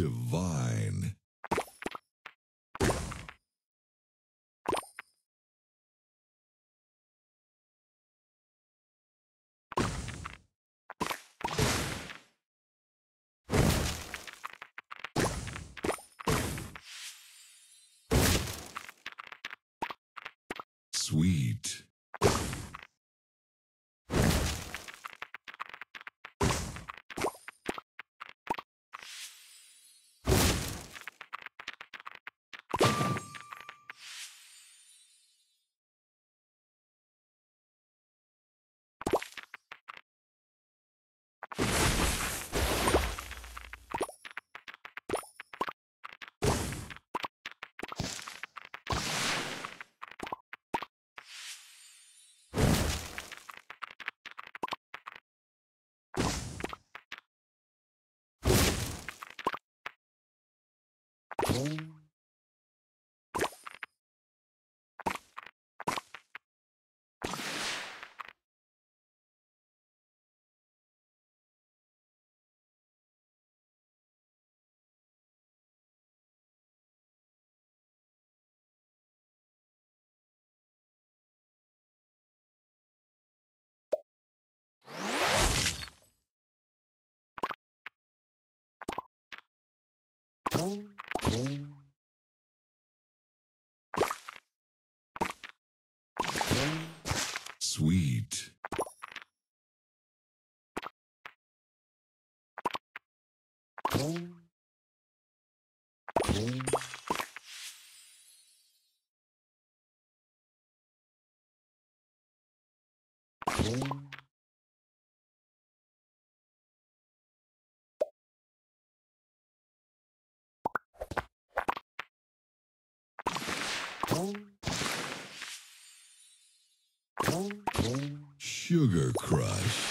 Divine. Sweet. Boom. Sweet. Sugar Crush.